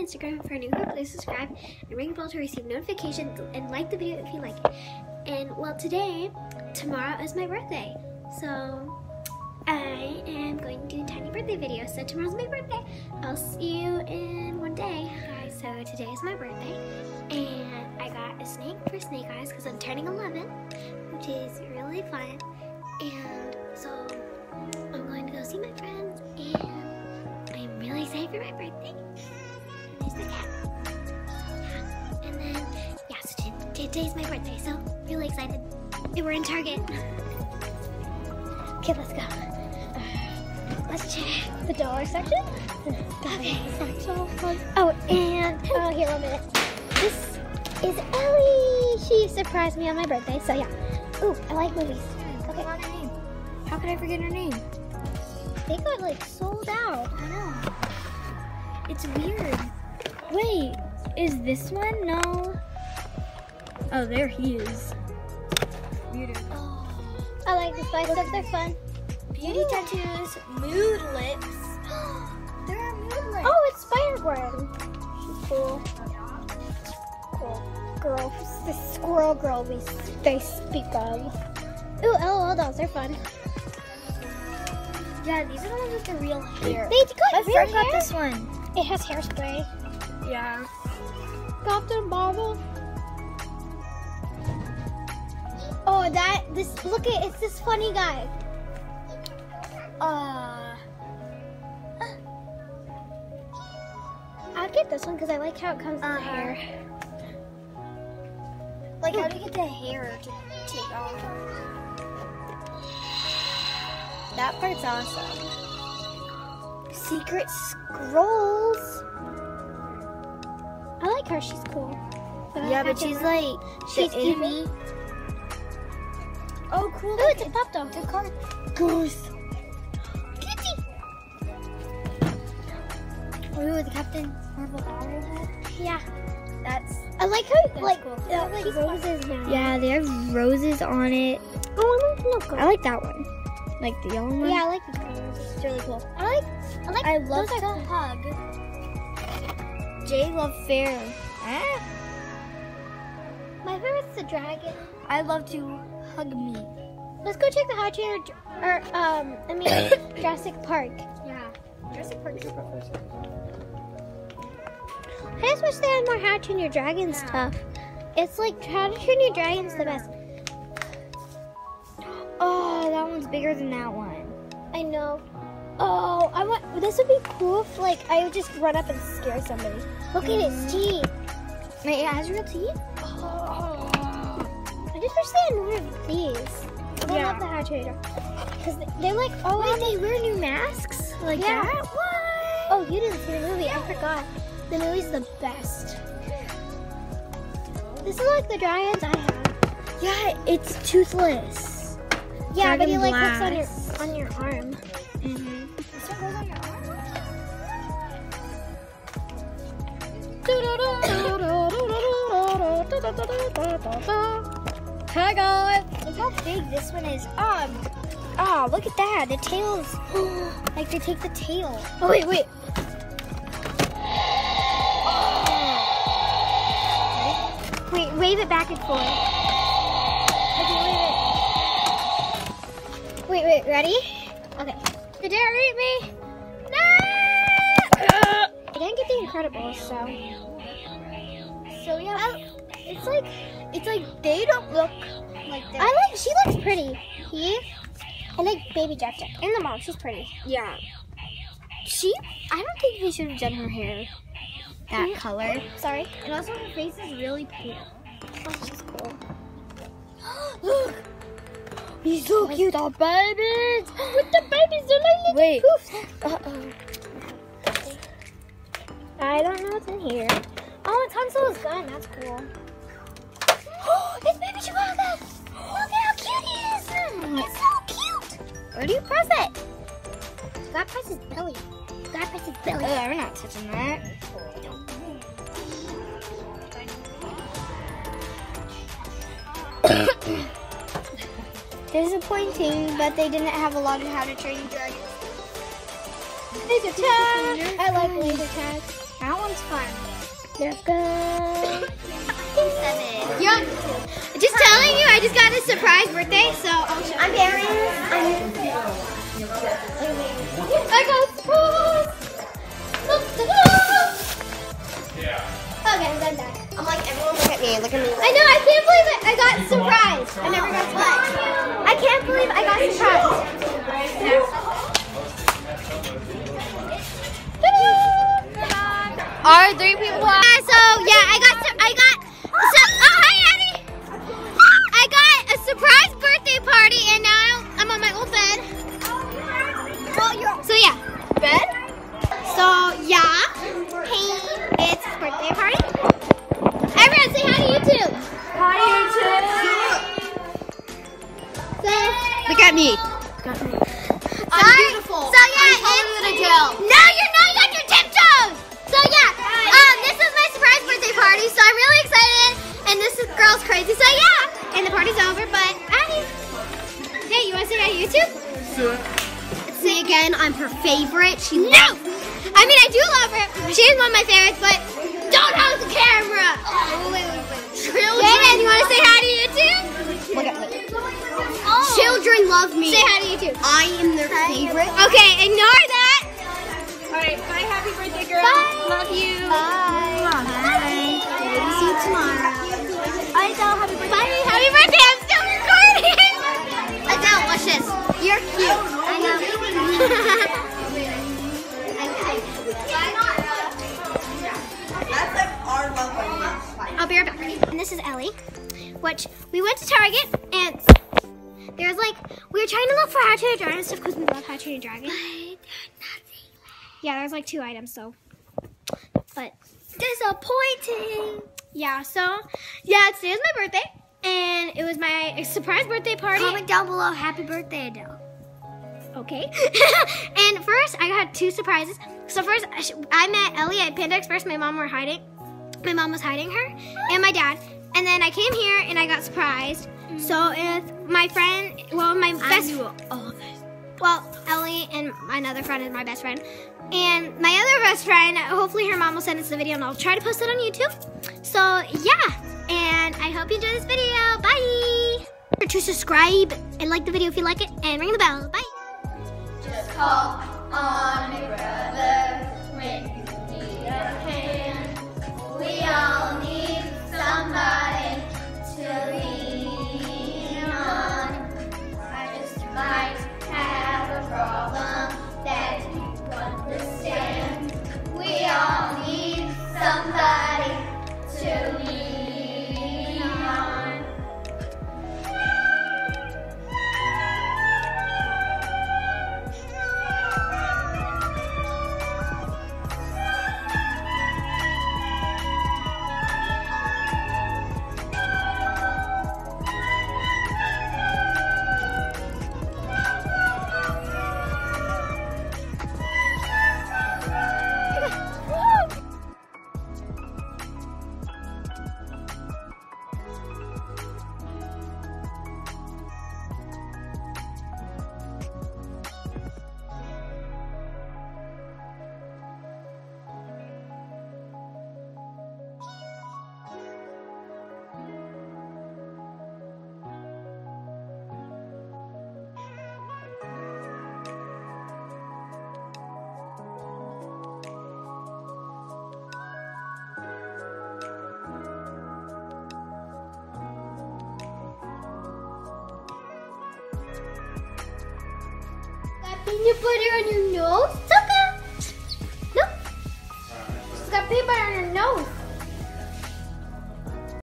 Instagram for a new group. Please subscribe and ring the bell to receive notifications and like the video if you like it. And well, today, tomorrow is my birthday. So I am going to do a tiny birthday video. So tomorrow's my birthday. I'll see you in one day. Guys, so today is my birthday. And I got a snake for snake eyes because I'm turning 11, which is really fun. And so I'm going to go see my friends and I'm really excited for my birthday. There's the cat. Yeah. And then, yeah, so today's my birthday, so really excited. We're in Target. Okay, let's go. Let's check The dollar section? Okay. Oh, and Oh, here, one minute. this is Ellie. She surprised me on my birthday, so yeah. Ooh, I like movies. Okay, her name? How could I forget her name? they got like sold out. I know. It's weird. Wait, is this one? No. Oh, there he is. Muted. Oh, I like the spice ups. They're fun. Beauty tattoos, mood lips. there are mood lips. Oh, it's Spider Gwen. She's cool. Cool. Girl, the squirrel girl we they speak of. Ooh, oh, LOL dolls. They're fun. yeah, these are the ones with the real hair. They got My real hair. this one. It has hairspray. Yeah. Captain Marvel. Oh, that this look at it's this funny guy. Uh, I'd get this one because I like how it comes with the Uh-huh. hair. like how do you get the hair to take off? That part's awesome. Secret scrolls. I like her. She's cool. But Yeah, but she's learn- like She's evil. Amy. Oh, cool. Oh, it's a pop dog. The card. Goose. Kitty. Ooh, the Captain Marvel. Yeah. That's I like how That's like cool. like roses now. yeah. They have roses on it. Oh, I like look. I like that one. Like the yellow one. Yeah, I like the colors. it's really cool. I like. I like. I love those to are cool. hug. J love fair. Ah, My favorite's the dragon. I love to hug me. Let's go check the High Chair, or um, I mean Jurassic Park. Yeah. Jurassic Park. I just wish they had more How to Train Your Dragon stuff. It's like How to Train Your Dragon's the best. Oh, that one's bigger than that one. I know. Oh, I want. This would be cool if like I would just run up and scare somebody. Look at his mm. teeth. Wait, it has real teeth? I just wish they had more of these. I Yeah. love the Train because they're like oh Wait, they wear new masks? Like Yeah. that? What? oh you didn't see the movie I forgot. The movie's the best. This is like the dragons I have. Yeah, it's toothless. Yeah, but he like hooks on your on your arm. Hi guys. Look how big this one is. Um, ah, look at that. The tails, like they take the tail. Oh wait, wait. Wait, wave it back and forth. Okay, wave it. Wait, wait, ready? Okay. The dare eat me. No! I didn't get the Incredibles, so. So yeah, it's like it's like they don't look like they're. I like. She looks pretty. He. I like Baby Jack Jack and the mom. She's pretty. yeah. She, I don't think they should have done her hair that color. Sorry. And also her face is really pale. Oh, she's cool. Look, he's so cute. The babies. With the babies, they're like little Wait. poofs. Uh oh. I don't know what's in here. Oh, it's Han Solo's gun. That's cool. It's Baby Chewbacca. Look at how cute he is. He's so cute. Where do you press it? You gotta press his belly. You gotta press his belly. Oh, we're not touching that. Disappointing, but they didn't have a lot of how to train dragons. Laser tag. I like laser tag. Don't want fun. Let's go. Seven. Yeah. Just telling you, I just got a surprise birthday, so I'll show I'm Aaron. I'm I got surprise. Okay, I'm done that. I'm like, everyone look at me, look at me. I know, I can't believe it. I got surprised. I never got surprised. I can't believe I got surprised. Are three people Say again, I'm her favorite. She No. I mean, I do love her. She is one of my favorites, but don't hold the camera. Oh, wait, wait, wait. Jaden, you want to say hi to YouTube? Look at me. Oh. Children love me. Say hi to YouTube. I am their favorite. Okay, ignore that. Alright, bye. Happy birthday, girl. Bye. Love you. Bye. Bye. Maybe see you tomorrow. Adele, happy birthday. Bye. Happy birthday. I'm still recording. Adele, watch this. You're cute. I know. That's like our love language. I'll be right back. And this is Ellie, which we went to Target and there's like we were trying to look for How to Train Your Dragon stuff because we love How to Train Your Dragon. Yeah, there's like two items so, but disappointing. Yeah, so yeah, today is my birthday and it was my surprise birthday party. Comment down below. Happy birthday, Adele. Okay. and first, I got two surprises. So first, I met Ellie at Panda Express. My mom were hiding. My mom was hiding her, and my dad. And then I came here and I got surprised. Mm. So if my friend, well, my best, I knew all this. well, Ellie and another friend is my best friend, and my other best friend. Hopefully, her mom will send us the video, and I'll try to post it on YouTube. So yeah, To subscribe and like the video if you like it, and ring the bell. Bye. Just call on me, brother, when you need a hand. We all need somebody Got peanut butter on your nose, Tuka? No. Got peanut butter on her nose.